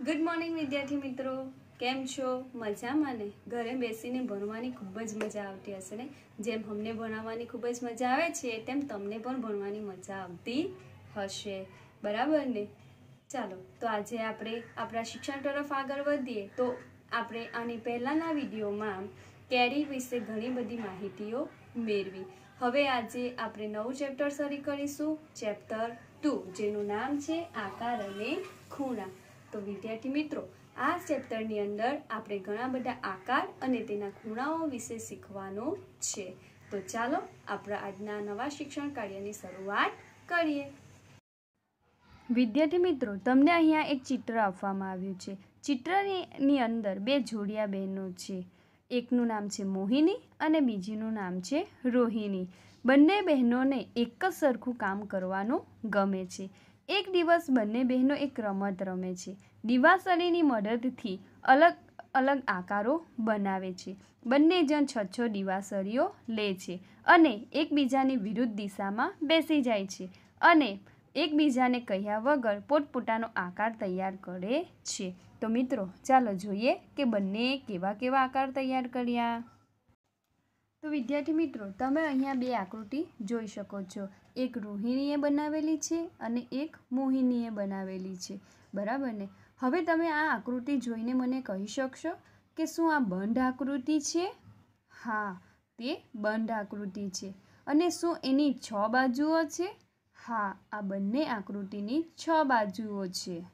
Good morning વિદ્યાર્થી મિત્રો. કેમ છો? મજામાં ને? ઘરે બેસીને ભણવાની ખૂબ જ મજા આવતી હશે ને? જેમ અમને ભણાવવાની ખૂબ જ મજા આવે છે, તેમ તમને પણ ભણવાની મજા આવતી હશે. બરાબર ને? ચાલો, તો આજે આપણે આપણા શિક્ષણ તરફ આગળ વધીએ. તો આપણે આની પહેલાંના વિડીયોમાં કેરી વિશે ઘણી બધી માહિતીઓ મેળવી. હવે આજે આપણે નવું ચેપ્ટર શરૂ કરીશું. ચેપ્ટર ટુ, જેનું નામ છે આકાર અને ખૂણા. તો વિદ્યાર્થી મિત્રો, આ ચેપ્ટરની અંદર આપણે ઘણા બધા આકાર અને તેના ખૂણાઓ વિશે શીખવાનું છે. તો ચાલો આપણા આજના નવા શિક્ષણ કાર્યની શરૂઆત કરીએ. વિદ્યાર્થી મિત્રો, તમને અહીંયા એક ચિત્ર આપવામાં આવ્યું છે. ચિત્રની અંદર બે જોડિયા બહેનો છે. એકનું નામ છે મોહિની અને બીજીનું નામ છે રોહિણી. બંને બહેનોને એક જ સરખું કામ કરવાનું ગમે છે. એક દિવસ બંને બહેનો એક રમત રમે છે. દિવાસળીની મદદથી અલગ અલગ આકારો બનાવે છે. બંને જણ છ છ દિવાસળીઓ લે છે અને એકબીજાની વિરુદ્ધ દિશામાં બેસી જાય છે અને એકબીજાને કહ્યા વગર પોતપોતાનો આકાર તૈયાર કરે છે. તો મિત્રો, ચાલો જોઈએ કે બંને કેવા કેવા આકાર તૈયાર કર્યા. તો વિદ્યાર્થી મિત્રો, તમે અહીંયા બે આકૃતિ જોઈ શકો છો. એક રોહિણીએ બનાવેલી છે અને એક મોહિનીએ બનાવેલી છે. બરાબર ને? હવે તમે આ આકૃતિ જોઈને મને કહી શકશો કે શું આ બંધ આકૃતિ છે? હા, તે બંધ આકૃતિ છે. અને શું એની છ બાજુઓ છે? હા, આ બંને આકૃતિની છ બાજુઓ છે.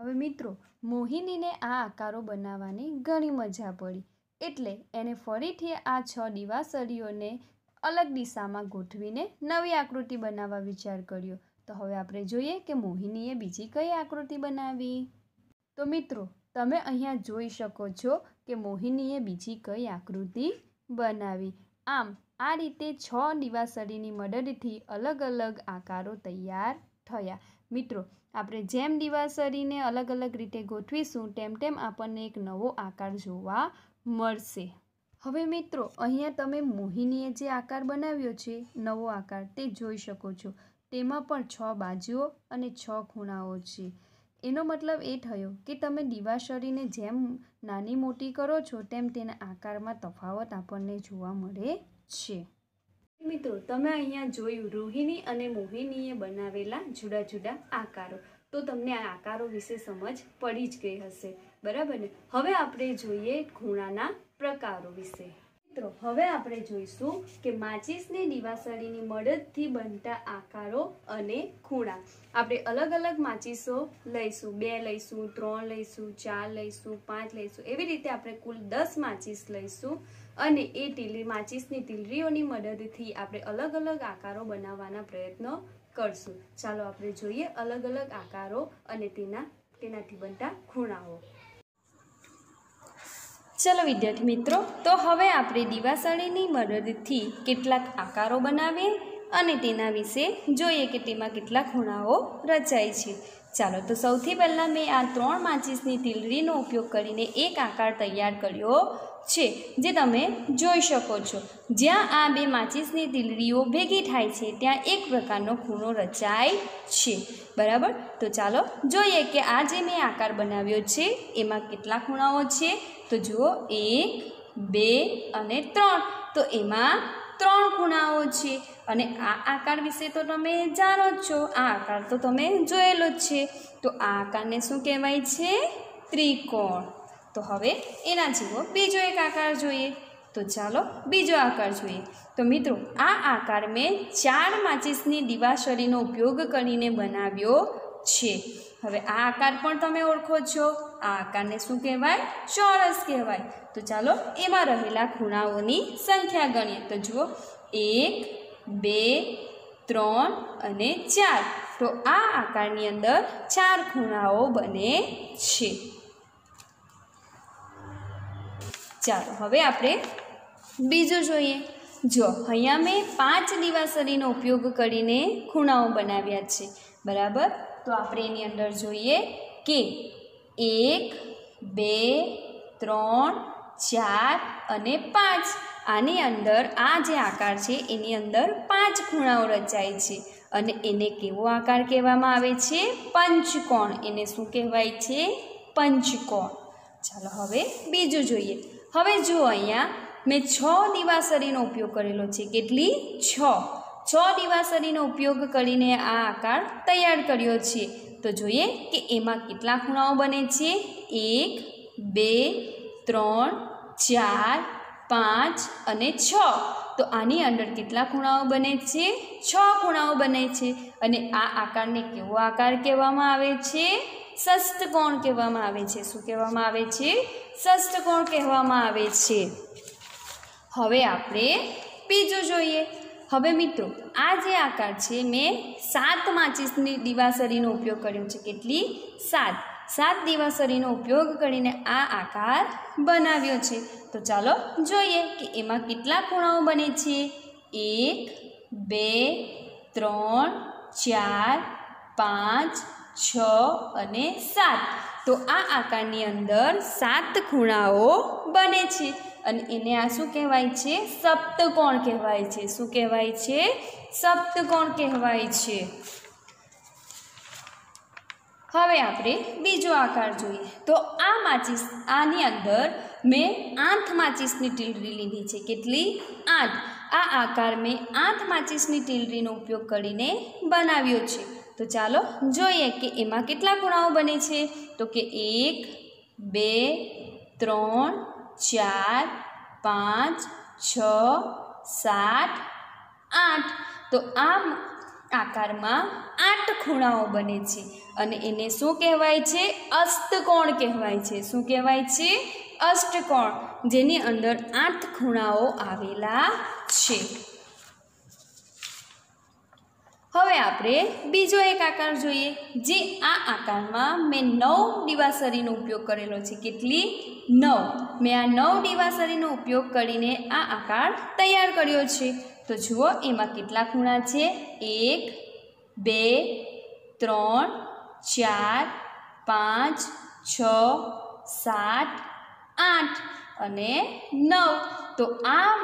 હવે મિત્રો, મોહિનીને આ આકારો બનાવવાની ઘણી મજા પડી. એટલે એને ફરીથી આ છ દિવાસળીઓને અલગ દિશામાં ગોઠવીને નવી આકૃતિ બનાવવા વિચાર કર્યો. તો હવે આપણે જોઈએ કે મોહિનીએ બીજી કઈ આકૃતિ બનાવી? તો મિત્રો, તમે અહીંયા જોઈ શકો છો કે મોહિનીએ બીજી કઈ આકૃતિ બનાવી. આમ, આ રીતે છ દિવાસળીની મદદથી અલગ અલગ આકારો તૈયાર થયા. મિત્રો, આપણે જેમ દિવાસળીને અલગ અલગ રીતે ગોઠવીશું, તેમ તેમ આપણને એક નવો આકાર જોવા મળશે. હવે મિત્રો, અહીંયા તમે મોહિનીએ જે આકાર બનાવ્યો છે, નવો આકાર, તે જોઈ શકો છો. તેમાં પણ છ બાજુઓ અને છ ખૂણાઓ છે. એનો મતલબ એ થયો કે તમે દિવાસળીને જેમ નાની મોટી કરો છો, તેમ તેના આકારમાં તફાવત આપણને જોવા મળે છે. મિત્રો, તમે અહીંયા જોયું રોહિણી અને મોહિનીએ બનાવેલા જુદા જુદા આકારો. તો તમને આ આકારો વિશે સમજ પડી જ ગઈ હશે. બરાબર ને? હવે આપણે જોઈએ ખૂણાના પ્રકારો વિશે. મિત્રો, હવે આપણે જોઈશું કે માચિસની દિવાસળીની મદદથી બનતા આકારો અને ખૂણા. આપણે અલગ અલગ માચિસો લઈશું. બે લઈશું, ત્રણ લઈશું, ચાર લઈશું, પાંચ લઈશું. એવી રીતે આપણે કુલ દસ માચિસ લઈશું અને એ ટીલી, માચિસની ટીલરીઓની મદદથી આપણે અલગ અલગ આકારો બનાવવાના પ્રયત્નો કરશું. ચાલો આપણે જોઈએ અલગ અલગ આકારો અને તેના, તેનાથી બનતા ખૂણાઓ. ચલો વિદ્યાર્થી મિત્રો, તો હવે આપણે દિવાસળીની મદદથી કેટલાક આકારો બનાવીએ અને તેના વિશે જોઈએ કે તેમાં કેટલા ખૂણાઓ રચાય છે. ચાલો, તો સૌથી પહેલાં મેં આ ત્રણ માચિસની તિલરીનો ઉપયોગ કરીને એક આકાર તૈયાર કર્યો છે, જે તમે જોઈ શકો છો. જ્યાં આ બે માચિસની તિલરીઓ ભેગી થાય છે, ત્યાં એક પ્રકારનો ખૂણો રચાય છે. બરાબર? તો ચાલો જોઈએ કે આ જે મેં આકાર બનાવ્યો છે, એમાં કેટલા ખૂણાઓ છે? તો જુઓ, એક, બે અને ત્રણ. તો એમાં ત્રણ ખૂણાઓ છે. અને આ આકાર વિશે તો તમે જાણો જ છો. આ આકાર તો તમે જોયેલો જ છે. તો આ આકારને શું કહેવાય છે? ત્રિકોણ. તો હવે એના જેવો બીજો એક આકાર જોઈએ. તો ચાલો બીજો આકાર જોઈએ. તો મિત્રો, આ આકાર મેં ચાર માચિસની દિવાસળીનો ઉપયોગ કરીને બનાવ્યો છે. હવે આ આકાર પણ તમે ઓળખો છો. આ આકારને શું કહેવાય? ચોરસ કહેવાય. તો ચાલો એમાં રહેલા ખૂણાઓની સંખ્યા ગણીએ. તો જુઓ, એક, બે, ત્રણ અને ચાર. તો આ આકારની અંદર ચાર ખૂણાઓ બને છે. ચાલો, હવે આપણે બીજું જોઈએ. જો, અહીંયા મેં પાંચ દિવાસરીનો ઉપયોગ કરીને ખૂણાઓ બનાવ્યા છે. બરાબર? તો આપણે એની અંદર જોઈએ કે એક, બે, ત્રણ, ચાર અને પાંચ. આની અંદર આ જે આકાર છે, એની અંદર પાંચ ખૂણાઓ રચાય છે અને એને કેવો આકાર કહેવામાં આવે છે? પંચકોણ. એને શું કહેવાય છે? પંચકોણ. ચાલો હવે બીજું જોઈએ. હવે જુઓ અહીંયા મેં છ દિવાસરીનો ઉપયોગ કરેલો છે. કેટલી? છ. છ દિવાસળીનો ઉપયોગ કરીને આ આકાર તૈયાર કર્યો છે. તો જોઈએ કે એમાં કેટલા ખૂણાઓ બને છે. એક, બે, ત્રણ, ચાર, પાંચ અને છ. તો આની અંદર કેટલા ખૂણાઓ બને છે? છ ખૂણાઓ બને છે. અને આ આકારને કેવો આકાર કહેવામાં આવે છે? ષષ્ઠકોણ કહેવામાં આવે છે? શું કહેવામાં આવે છે? ષષ્ઠકોણ કહેવામાં આવે છે? હવે આપણે બીજું જોઈએ. હવે મિત્રો, આ જે આકાર છે, મેં સાત માચીસની દિવાસળીનો ઉપયોગ કર્યો છે. કેટલી? સાત. સાત દિવાસળીનો ઉપયોગ કરીને આ આકાર બનાવ્યો છે. તો ચાલો જોઈએ કે એમાં કેટલા ખૂણાઓ બને છે. એક, બે, ત્રણ, ચાર, પાંચ, છ અને સાત. તો આ આકારની અંદર સાત ખૂણાઓ બને છે. અને એને આ શું કહેવાય છે? સપ્તકોણ કહેવાય છે. શું કહેવાય છે? સપ્તકોણ કહેવાય છે. હવે આપણે બીજો આકાર જોઈએ. તો આ માચીસ, આની અંદર મેં આઠ માચીસની ટીલરી લીધી છે. કેટલી? આઠ. આ આકાર મેં આઠ માચીસની ટીલરીનો ઉપયોગ કરીને બનાવ્યો છે. તો ચાલો જોઈએ કે એમાં કેટલા ખૂણાઓ બને છે. તો કે એક, બે, ત્રણ, ચાર, પાંચ, છ, સાત, આઠ. તો આમ આકારમાં આઠ ખૂણાઓ બને છે અને એને શું કહેવાય છે? અષ્ટકોણ કહેવાય છે. શું કહેવાય છે? અષ્ટકોણ, જેની અંદર આઠ ખૂણાઓ આવેલા છે. હવે આપણે બીજો એક આકાર જોઈએ, જે આ આકારમાં મેં નવ દિવાસરીનો ઉપયોગ કરેલો છે. કેટલી? નવ. મેં આ નવ દિવાસરીનો ઉપયોગ કરીને આ આકાર તૈયાર કર્યો છે. તો જુઓ, એમાં કેટલા ખૂણા છે? એક, બે, ત્રણ, ચાર, પાંચ, છ, સાત, આઠ અને નવ. તો આ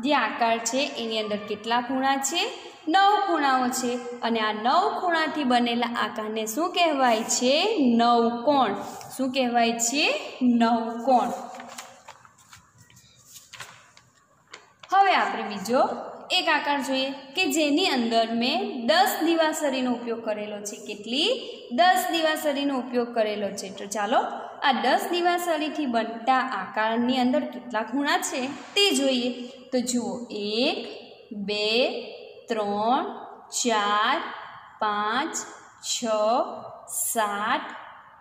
જે આકાર છે, એની અંદર કેટલા ખૂણા છે? નવ ખૂણાઓ છે. અને આ નવ ખૂણાથી બનેલા આકારને શું કહેવાય છે? નવકોણ શું કહેવાય છે? નવકોણ હવે આપણે બીજો એક આકાર જોઈએ કે જેની અંદર મેં દસ દિવાસરીનો ઉપયોગ કરેલો છે. કેટલી? દસ દિવાસરીનો ઉપયોગ કરેલો છે. તો ચાલો આ દસ દિવાસળીથી બનતા આકારની અંદર કેટલા ખૂણા છે તે જોઈએ. તો જુઓ, એક, બે, ત્રણ, ચાર, પાંચ, છ, સાત,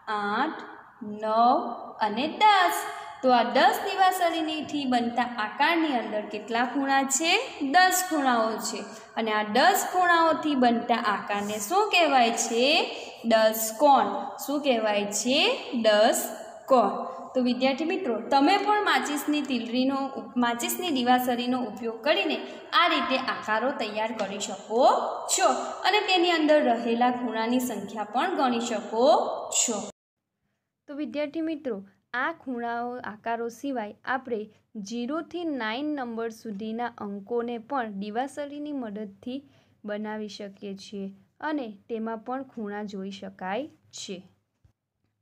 આઠ, નવ અને દસ. તો આ દસ દિવાસળીથી બનતા આકારની અંદર કેટલા ખૂણા છે? દસ ખૂણાઓ છે. અને આ દસ ખૂણાઓથી બનતા આકારને શું કહેવાય છે? દસ કોણ. શું કહેવાય છે? દસ કોણ. તો વિદ્યાર્થી મિત્રો, તમે પણ માચિસની તિલરીનો માચિસની દિવાસળીનો ઉપયોગ કરીને આ રીતે આકારો તૈયાર કરી શકો છો અને તેની અંદર રહેલા ખૂણાની સંખ્યા પણ ગણી શકો છો. તો વિદ્યાર્થી મિત્રો આ ખૂણાઓ આકારો સિવાય આપણે જીરોથી નાઇન નંબર સુધીના અંકોને પણ દિવાસળીની મદદથી બનાવી શકીએ છીએ અને તેમાં પણ ખૂણા જોઈ શકાય છે.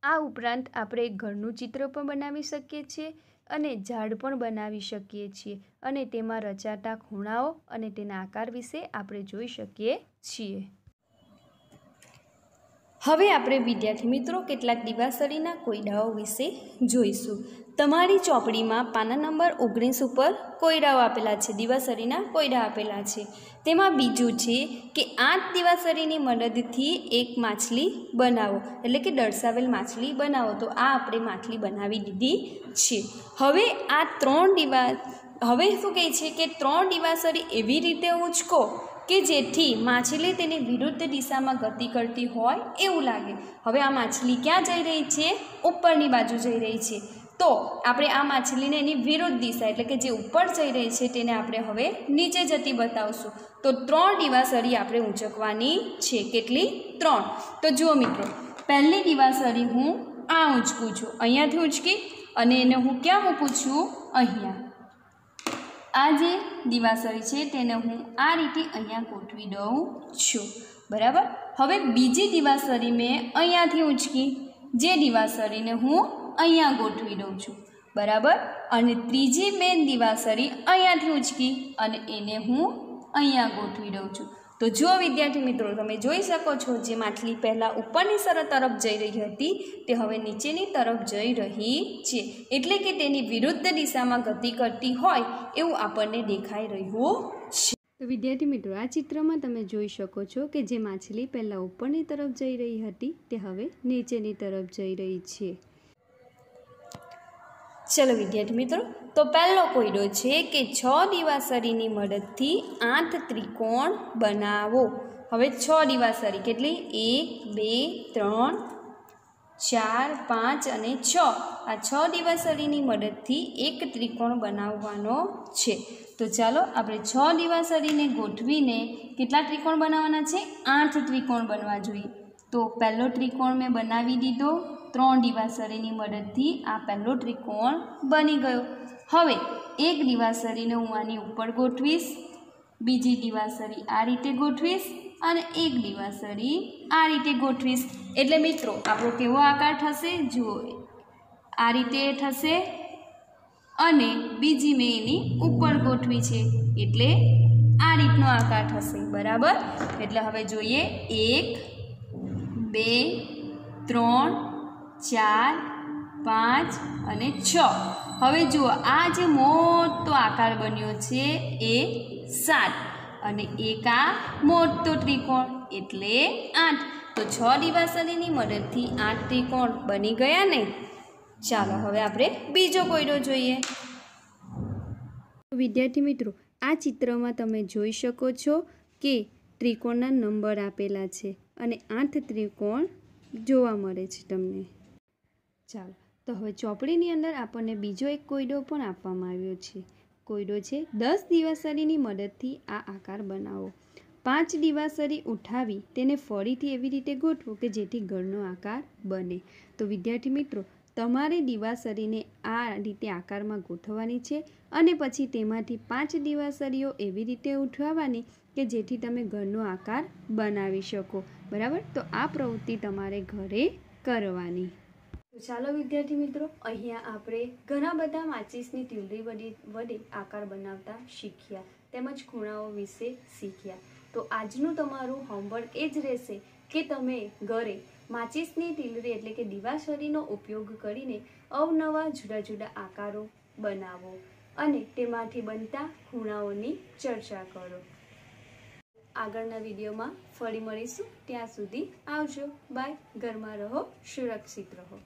આ ઉપરાંત આપણે ઘરનું ચિત્ર પણ બનાવી શકીએ છીએ અને ઝાડ પણ બનાવી શકીએ છીએ અને તેમાં રચાતા ખૂણાઓ અને તેના આકાર વિશે આપણે જોઈ શકીએ છીએ. હવે આપણે વિદ્યાર્થી મિત્રો કેટલાક દિવાસળીના કોયડાઓ વિશે જોઈશું. તમારી ચોપડીમાં પાના નંબર ઓગણીસ ઉપર કોયડાઓ આપેલા છે, દિવાસળીના કોયડા આપેલા છે. તેમાં બીજું છે કે આઠ દિવાસળીની મદદથી એક માછલી બનાવો, એટલે કે દર્શાવેલ માછલી બનાવો. તો આ આપણે માછલી બનાવી દીધી છે. હવે આ ત્રણ દિવા હવે શું કહે છે કે ત્રણ દિવાસરી એવી રીતે ઉંચકો કે જેથી માછલી તેની વિરુદ્ધ દિશામાં ગતિ કરતી હોય એવું લાગે. હવે આ માછલી ક્યાં જઈ રહી છે? ઉપરની બાજુ જઈ રહી છે. તો આપણે આ માછલીને એની વિરુદ્ધ દિશા એટલે કે જે ઉપર જઈ રહી છે તેને આપણે હવે નીચે જતી બતાવશું. તો ત્રણ દિવાસળી આપણે ઊંચકવાની છે. કેટલી? ત્રણ. તો જુઓ મિત્રો, પહેલી દિવાસળી હું આ ઊંચકું છું. અહીંયાથી ઊંચકી અને એને હું ક્યાં મૂકું છું? અહીંયા. આ જે દિવાસળી છે તેને હું આ રીતે અહીંયા ગોઠવી દઉં છું. બરાબર? હવે બીજી દિવાસળી મેં અહીંયાથી ઉંચકી, જે દિવાસળીને હું અહીંયા ગોઠવી દઉં છું. બરાબર? અને ત્રીજી મેં દિવાસળી અહીંયાથી ઉંચકી અને એને હું અહીંયા ગોઠવી દઉં છું. તો જો વિદ્યાર્થી મિત્રો, તમે જોઈ શકો છો જે માછલી પહેલાં ઉપરની સરળ તરફ જઈ રહી હતી, તે હવે નીચેની તરફ જઈ રહી છે. એટલે કે તેની વિરુદ્ધ દિશામાં ગતિ કરતી હોય એવું આપણને દેખાઈ રહ્યું છે. તો વિદ્યાર્થી મિત્રો, આ ચિત્રમાં તમે જોઈ શકો છો કે જે માછલી પહેલાં ઉપરની તરફ જઈ રહી હતી, તે હવે નીચેની તરફ જઈ રહી છે. ચલો વિદ્યાર્થી મિત્રો, તો પહેલો કોયડો છે કે છ દિવાસરીની મદદથી આઠ ત્રિકોણ બનાવો. હવે છ દિવાસરી કેટલી? એક, બે, ત્રણ, ચાર, પાંચ અને છ. આ છ દિવાસરીની મદદથી એક ત્રિકોણ બનાવવાનો છે. તો ચાલો આપણે છ દિવાસરીને ગોઠવીને કેટલા ત્રિકોણ બનાવવાના છે? આઠ ત્રિકોણ બનવા જોઈએ. તો પહેલો ત્રિકોણ મેં બનાવી દીધો. ત્રણ દિવાસરીની મદદથી આ પહેલો ત્રિકોણ બની ગયો. હવે એક દિવાસરીને હું આની ઉપર ગોઠવીશ, બીજી દિવાસરી આ રીતે ગોઠવીશ અને એક દિવાસરી આ રીતે ગોઠવીશ. એટલે મિત્રો, આપણો કેવો આકાર થશે? જુઓ, આ રીતે થશે અને બીજી મેં એની ઉપર ગોઠવી છે. એટલે આ રીતનો આકાર થશે, બરાબર? એટલે હવે જોઈએ, એક, બે, ત્રણ ચાર, પાંચ અને છ. હવે જુઓ, આ જે મોટો આકાર બન્યો છે એ સાત અને એક આ મોટો ત્રિકોણ એટલે આઠ. તો છ દિવાસળીની મદદથી આઠ ત્રિકોણ બની ગયા ને? ચાલો, હવે આપણે બીજો કોયડો જોઈએ. વિદ્યાર્થી મિત્રો, આ ચિત્રમાં તમે જોઈ શકો છો કે ત્રિકોણના નંબર આપેલા છે અને આઠ ત્રિકોણ જોવા મળે છે તમને. ચાલો. તો હવે ચોપડીની અંદર આપણને બીજો એક કોયડો પણ આપવામાં આવ્યો છે. કોયડો છે, દસ દિવાસરીની મદદથી આ આકાર બનાવો. પાંચ દિવાસરી ઉઠાવી તેને ફરીથી એવી રીતે ગોઠવો કે જેથી ઘરનો આકાર બને. તો વિદ્યાર્થી મિત્રો, તમારે દિવાસરીને આ રીતે આકારમાં ગોઠવવાની છે અને પછી તેમાંથી પાંચ દિવાસરીઓ એવી રીતે ઉઠાવવાની કે જેથી તમે ઘરનો આકાર બનાવી શકો. બરાબર? તો આ પ્રવૃત્તિ તમારે ઘરે કરવાની. ચાલો વિદ્યાર્થી મિત્રો, અહીંયા આપણે ઘણા બધા માચીસની તિલરી વડે વડે આકાર બનાવતા શીખ્યા, તેમજ ખૂણાઓ વિશે શીખ્યા. તો આજનું તમારું હોમવર્ક એ જ રહેશે કે તમે ઘરે માચીસની તીલરી એટલે કે દિવાસળીનો ઉપયોગ કરીને અવનવા જુદા જુદા આકારો બનાવો અને તેમાંથી બનતા ખૂણાઓની ચર્ચા કરો. આગળના વિડીયોમાં ફરી મળીશું. ત્યાં સુધી આવજો. બાય. ઘરમાં રહો. સુરક્ષિત રહો.